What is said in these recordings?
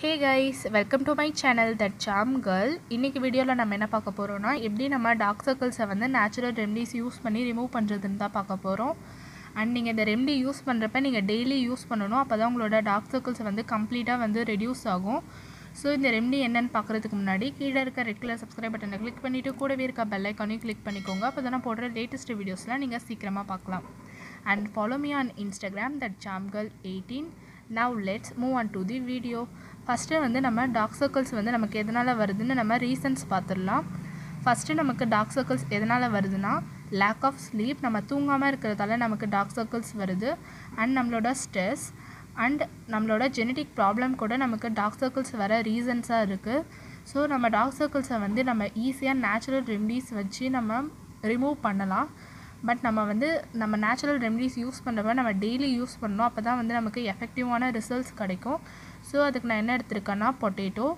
Hey guys welcome to my channel that Sam girl இன்றைக்கி வீடியோவில் நம்ம என்ன பார்க்க போகிறோம்னா எப்படி நம்ம டார்க் சர்க்கிள்ஸை வந்து நேச்சுரல் ரெமடிஸ் யூஸ் பண்ணி ரிமூவ் பண்ணுறதுன்னு தான் பார்க்க போகிறோம் அண்ட் நீங்கள் இந்த ரெமடி யூஸ் பண்ணுறப்ப நீங்கள் டெய்லி யூஸ் பண்ணணும். அப்போ தான் உங்களோட டார்க் சர்க்கிள்ஸ் வந்து கம்ப்ளீட்டாக வந்து ரெடியூஸ் ஆகும். ஸோ இந்த ரெமடி என்னென்னு பார்க்குறதுக்கு முன்னாடி கீழே இருக்க ரெட் கலர் சப்ஸ்கிரைப் பட்டனை கிளிக் பண்ணிவிட்டு கூடவே இருக்க பெல் ஐக்கானையும் கிளிக் பண்ணிக்கோங்க. அப்போ தான் நான் போடுற லேட்டஸ்ட் வீடியோஸ்லாம் நீங்கள் சீக்கிரமாக பார்க்கலாம். And follow me on Instagram that Sam girl eighteen now let's move on to the video first வந்து நம்ம டார்க் சர்க்கிள்ஸ் வந்து நமக்கு எதனால் வருதுன்னு நம்ம ரீசன்ஸ் பார்த்துடலாம். ஃபஸ்ட்டு நமக்கு டார்க் சர்க்கிள்ஸ் எதனால் வருதுன்னா லேக் ஆஃப் ஸ்லீப் நம்ம தூங்காமல் இருக்கிறதால நமக்கு டார்க் சர்க்கிள்ஸ் வருது. அண்ட் நம்மளோட ஸ்ட்ரெஸ் அண்ட் நம்மளோட ஜெனட்டிக் ப்ராப்ளம் கூட நமக்கு டார்க் சர்க்கிள்ஸ் வர ரீசன்ஸாக இருக்குது ஸோ நம்ம டார்க் சர்க்கிள்ஸை வந்து நம்ம ஈஸியாக நேச்சுரல் ரெமடிஸ் வச்சு நம்ம ரிமூவ் பண்ணலாம். பட் நம்ம வந்து நம்ம நேச்சுரல் ரெமடிஸ் யூஸ் பண்ணுறப்ப நம்ம டெய்லி யூஸ் பண்ணணும். அப்போ தான் வந்து நமக்கு எஃபெக்டிவான ரிசல்ட்ஸ் கிடைக்கும். ஸோ அதுக்கு நான் என்ன எடுத்திருக்கேன்னா பொட்டேட்டோ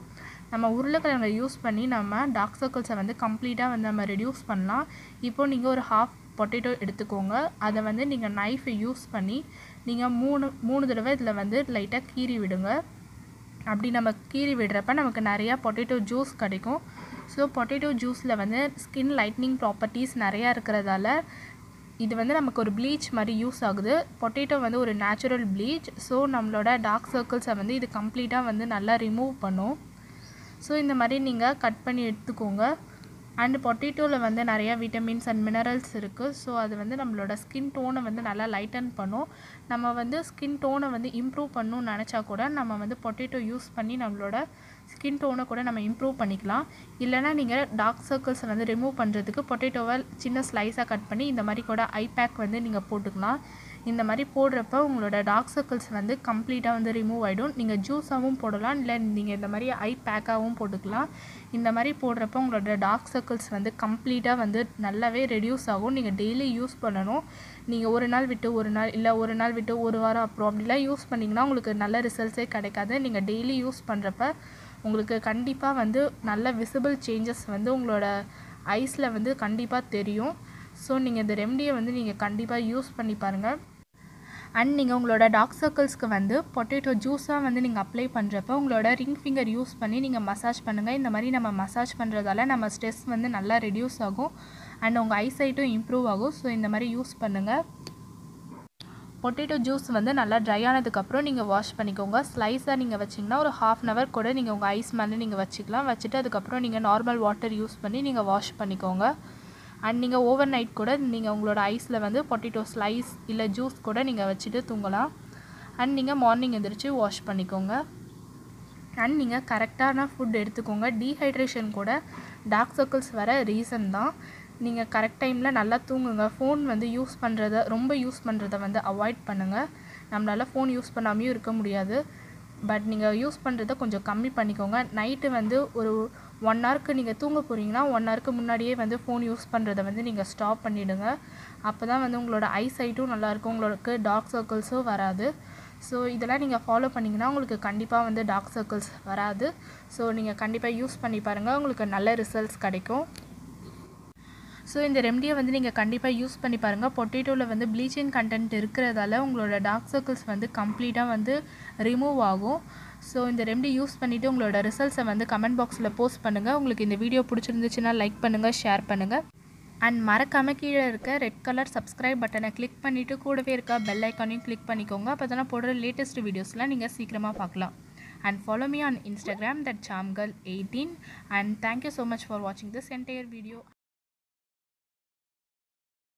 நம்ம உருளைக்கிழங்கை யூஸ் பண்ணி நம்ம டார்க் சர்க்கிள்ஸை வந்து கம்ப்ளீட்டாக வந்து நம்ம ரெடியூஸ் பண்ணலாம். இப்போது நீங்கள் ஒரு ஹாஃப் பொட்டேட்டோ எடுத்துக்கோங்க. அதை வந்து நீங்கள் நைஃபை யூஸ் பண்ணி நீங்கள் மூணு மூணு தடவை இதில் வந்து லைட்டாக கீறி விடுங்க. அப்படி நம்ம கீறி விடுறப்ப நமக்கு நிறையா பொட்டேட்டோ ஜூஸ் கிடைக்கும். ஸோ பொட்டேட்டோ ஜூஸில் வந்து ஸ்கின் லைட்னிங் ப்ராப்பர்ட்டிஸ் நிறையா இருக்கிறதால இது வந்து நமக்கு ஒரு ப்ளீச் மாதிரி யூஸ் ஆகுது. பொட்டேட்டோ வந்து ஒரு நேச்சுரல் ப்ளீச் ஸோ நம்மளோட டார்க் சர்க்கிள்ஸை வந்து இது கம்ப்ளீட்டாக வந்து நல்லா ரிமூவ் பண்ணும். ஸோ இந்த மாதிரி நீங்கள் கட் பண்ணி எடுத்துக்கோங்க. அண்ட் பொட்டேட்டோவில் வந்து நிறையா விட்டமின்ஸ் அண்ட் மினரல்ஸ் இருக்குது ஸோ அது வந்து நம்மளோட ஸ்கின் டோனை வந்து நல்லா லைட்டன் பண்ணும். நம்ம வந்து ஸ்கின் டோனை வந்து இம்ப்ரூவ் பண்ணணும்னு நினச்சா கூட நம்ம வந்து பொட்டேட்டோ யூஸ் பண்ணி நம்மளோட ஸ்கின் டோனை கூட நம்ம இம்ப்ரூவ் பண்ணிக்கலாம். இல்லைனா நீங்கள் டார்க் சர்க்கிள்ஸை வந்து ரிமூவ் பண்ணுறதுக்கு பொட்டேட்டோவை சின்ன ஸ்லைஸாக கட் பண்ணி இந்த மாதிரி கூட ஐ பேக் வந்து நீங்கள் போட்டுக்கலாம். இந்த மாதிரி போடுறப்ப உங்களோட டார்க் சர்க்கிள்ஸ் வந்து கம்ப்ளீட்டாக வந்து ரிமூவ் ஆகிடும் நீங்கள் ஜூஸாகவும் போடலாம் இல்லை நீங்கள் இந்த மாதிரி ஐ பேக்காகவும் போட்டுக்கலாம். இந்த மாதிரி போடுறப்ப உங்களோட டார்க் சர்க்கிள்ஸ் வந்து கம்ப்ளீட்டாக வந்து நல்லாவே ரெடியூஸ் ஆகும். நீங்கள் டெய்லி யூஸ் பண்ணணும். நீங்கள் ஒரு நாள் விட்டு ஒரு நாள் இல்லை ஒரு நாள் விட்டு ஒரு வாரம் அப்புறம் அப்படிலாம் யூஸ் பண்ணிங்கன்னா உங்களுக்கு நல்ல ரிசல்ட்ஸே கிடைக்காது. நீங்கள் டெய்லி யூஸ் பண்ணுறப்ப உங்களுக்கு கண்டிப்பாக வந்து நல்ல விசிபிள் சேஞ்சஸ் வந்து உங்களோட ஐஸில் வந்து கண்டிப்பாக தெரியும். ஸோ நீங்கள் இந்த ரெமடியை வந்து நீங்கள் கண்டிப்பாக யூஸ் பண்ணி பாருங்கள் அண்ட் நீங்கள் உங்களோட டார்க் சர்க்கிள்ஸ்க்கு வந்து பொட்டேட்டோ ஜூஸாக வந்து நீங்கள் அப்ளை பண்ணுறப்ப உங்களோட ரிங் ஃபிங்கர் யூஸ் பண்ணி நீங்கள் மசாஜ் பண்ணுங்கள் இந்த மாதிரி நம்ம மசாஜ் பண்ணுறதால நம்ம ஸ்ட்ரெஸ் வந்து நல்லா ரெடியூஸ் ஆகும். அண்ட் உங்கள் ஐசைட்டும் இம்ப்ரூவ் ஆகும். ஸோ இந்த மாதிரி யூஸ் பண்ணுங்கள் பொட்டேட்டோ ஜூஸ் வந்து நல்லா ட்ரை ஆனதுக்கப்புறம் நீங்கள் வாஷ் பண்ணிக்கோங்க. ஸ்லைஸாக நீங்கள் வச்சிங்கன்னா ஒரு ஹாஃப் அன் ஹவர் கூட நீங்கள் உங்கள் ஐஸ் மேலே நீங்கள் வச்சுக்கலாம். வச்சுட்டு அதுக்கப்புறம் நீங்கள் நார்மல் வாட்டர் யூஸ் பண்ணி நீங்கள் வாஷ் பண்ணிக்கோங்க. அண்ட் நீங்கள் ஓவர் நைட் கூட நீங்கள் உங்களோட ஐஸில் வந்து பொட்டேட்டோ ஸ்லைஸ் இல்லை ஜூஸ் கூட நீங்கள் வச்சுட்டு தூங்கலாம். அண்ட் நீங்கள் மார்னிங் எந்திரிச்சு வாஷ் பண்ணிக்கோங்க. அண்ட் நீங்கள் கரெக்டான ஃபுட் எடுத்துக்கோங்க. டீஹைட்ரேஷன் கூட டார்க் சர்க்கிள்ஸ் வர ரீசன் தான். நீங்கள் கரெக்ட் டைமில் நல்லா தூங்குங்க. ஃபோன் வந்து யூஸ் பண்ணுறத ரொம்ப யூஸ் பண்ணுறத வந்து அவாய்ட் பண்ணுங்கள் நம்மளால் ஃபோன் யூஸ் பண்ணாமையும் இருக்க முடியாது. பட் நீங்கள் யூஸ் பண்ணுறத கொஞ்சம் கம்மி பண்ணிக்கோங்க. நைட்டு வந்து ஒரு ஒன் ஹவருக்கு நீங்கள் தூங்க போகிறீங்கன்னா ஒன் ஹவருக்கு முன்னாடியே வந்து ஃபோன் யூஸ் பண்ணுறத வந்து நீங்கள் ஸ்டாப் பண்ணிவிடுங்க அப்போ தான் வந்து உங்களோட ஐ சைட்டும் நல்லாயிருக்கும் உங்களுக்கு டார்க் சர்க்கிள்ஸும் வராது. ஸோ இதெல்லாம் நீங்கள் ஃபாலோ பண்ணிங்கன்னா உங்களுக்கு கண்டிப்பாக வந்து டார்க் சர்க்கிள்ஸ் வராது. ஸோ நீங்கள் கண்டிப்பாக யூஸ் பண்ணி பாருங்கள் உங்களுக்கு நல்ல ரிசல்ட்ஸ் கிடைக்கும். ஸோ இந்த ரெமடியை வந்து நீங்கள் கண்டிப்பாக யூஸ் பண்ணி பாருங்கள் பொட்டேட்டோவில் வந்து ப்ளீச்சிங் கண்டென்ட் இருக்கிறதால உங்களோட டார்க் சர்க்கிள்ஸ் வந்து கம்ப்ளீட்டாக வந்து ரிமூவ் ஆகும். ஸோ இந்த ரெண்டு யூஸ் பண்ணிவிட்டு உங்களோட ரிசல்ட்ஸை வந்து கமெண்ட் பாக்ஸில் போஸ்ட் பண்ணுங்கள் உங்களுக்கு இந்த வீடியோ பிடிச்சிருந்துச்சுன்னா லைக் பண்ணுங்கள் ஷேர் பண்ணுங்கள் அண்ட் மறக்காமல் கீழே இருக்க ரெட் கலர் சப்ஸ்கிரைப் பட்டனை கிளிக் பண்ணிவிட்டு கூடவே இருக்க பெல் ஐக்கானையும் கிளிக் பண்ணிக்கோங்க. அப்போ தானே போடுற லேட்டஸ்ட் வீடியோஸ்லாம் நீங்கள் சீக்கிரமாக பார்க்கலாம். And follow me on Instagram that சாம்கல் eighteen and thank you so much for வாட்சிங் திஸ் என்டையர் வீடியோ